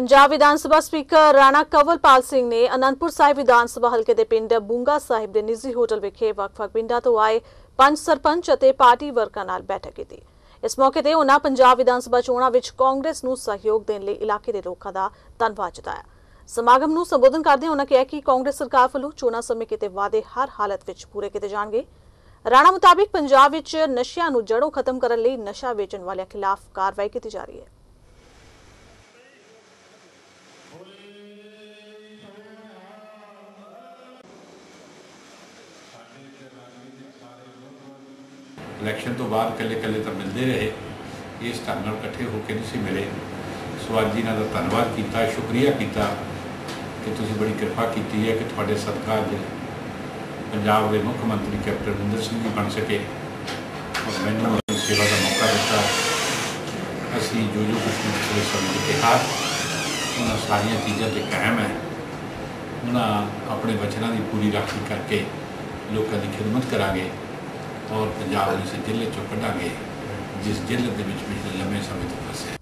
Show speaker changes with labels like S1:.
S1: Punjab Vidhan Sabha speaker Rana Kanwalpal Singh ਨੇ ਅਨੰਦਪੁਰ ਸਾਹਿਬ ਵਿਧਾਨ ਸਭਾ ਹਲਕੇ ਦੇ ਪਿੰਡ ਬੂੰਗਾ ਸਾਹਿਬ ਦੇ ਨਿੱਜੀ ਹੋਟਲ ਵਿਖੇ ਵੱਖ-ਵੱਖ ਪਿੰਡਾਂ ਤੋਂ ਆਏ ਪੰਜ ਸਰਪੰਚ ਅਤੇ ਪਾਰਟੀ ਵਰਕਰਾਂ ਨਾਲ ਬੈਠਕ ਕੀਤੀ। ਇਸ ਮੌਕੇ ਤੇ ਉਹਨਾਂ ਪੰਜਾਬ ਵਿਧਾਨ ਸਭਾ ਚੋਣਾਂ ਵਿੱਚ ਕਾਂਗਰਸ ਨੂੰ ਸਹਿਯੋਗ ਦੇਣ ਲਈ ਇਲਾਕੇ ਦੇ ਲੋਕਾਂ ਦਾ ਧੰਨਵਾਦ ਜਤਾਇਆ। ਸਮਾਗਮ ਨੂੰ ਸੰਬੋਧਨ ਕਰਦਿਆਂ ਉਹਨਾਂ ਕਿਹਾ ਕਿ ਕਾਂਗਰਸ ਸਰਕਾਰ ਵੱਲੋਂ ਚੋਣਾਂ ਸਮੇਂ ਕੀਤੇ ਵਾਅਦੇ ਹਰ ਹਾਲਤ ਵਿੱਚ ਪੂਰੇ ਕੀਤੇ ਜਾਣਗੇ। ਰਾਣਾ ਮੁਤਾਬਿਕ ਪੰਜਾਬ ਵਿੱਚ ਨਸ਼ਿਆਂ ਨੂੰ ਜੜੋਂ ਖਤਮ ਕਰਨ ਲਈ ਨਸ਼ਾ ਵੇਚਣ ਵਾਲਿਆਂ ਖਿਲਾਫ ਕਾਰਵਾਈ ਕੀਤੀ ਜਾ ਰਹੀ ਹੈ।
S2: ਇਲੈਕਸ਼ਨ ਤੋਂ ਬਾਅਦ ਇਕੱਲੇ ਇਕੱਲੇ ਤਾਂ ਮਿਲਦੇ ਰਹੇ। ਇਸ ਢੰਗ ਨਾਲ ਇਕੱਠੇ ਹੋ ਕੇ ਨਹੀਂ ਸੀ ਮਿਲੇ ਸੋ ਅੱਜ ਇਹਨਾਂ ਦਾ ਧੰਨਵਾਦ ਕੀਤਾ, ਸ਼ੁਕਰੀਆ ਕੀਤਾ ਕਿ ਤੁਸੀਂ ਬੜੀ ਕਿਰਪਾ ਕੀਤੀ ਹੈ ਕਿ ਤੁਹਾਡੇ ਸਦਕਾ ਦੇ ਪੰਜਾਬ ਦੇ ਮੁੱਖ ਮੰਤਰੀ ਕੈਪਟਨ ਅਮਰਿੰਦਰ ਸਿੰਘ ਜੀ ਬਣ ਸਕੇ ਔਰ ਮੈਨੂੰ ਸੇਵਾ ਦਾ ਮੌਕਾ ਦਿੱਤਾ। ਅਸੀਂ ਜੋ ਜੋ ਕੁਝ ਪਿਛਲੇ ਸਮੇਂ ਵਿੱਚ ਕਿਹਾ, ਉਹਨਾਂ ਸਾਰੀਆਂ ਚੀਜ਼ਾਂ ਤੇ ਕਾਇਮ ਹੈ। ਉਹਨਾਂ ਆਪਣੇ ਵਚਨਾਂ ਦੀ ਪੂਰੀ ਰਾਖੀ ਕਰਕੇ ਲੋਕਾਂ ਦੀ ਖਿਦਮਤ ਕਰਾਂਗੇ। ਔਰ ਪੰਜਾਬ ਨੂੰ ਇਸ ਜ਼ਿਲ੍ਹੇ ਚੋਂ ਕੱਢਾਂਗੇ, ਜਿਸ ਜ਼ਿਲ੍ਹੇ ਦੇ ਵਿੱਚ ਪਿਛਲੇ ਲੰਮੇ ਸਮੇਂ ਤੋਂ ਫਸੇ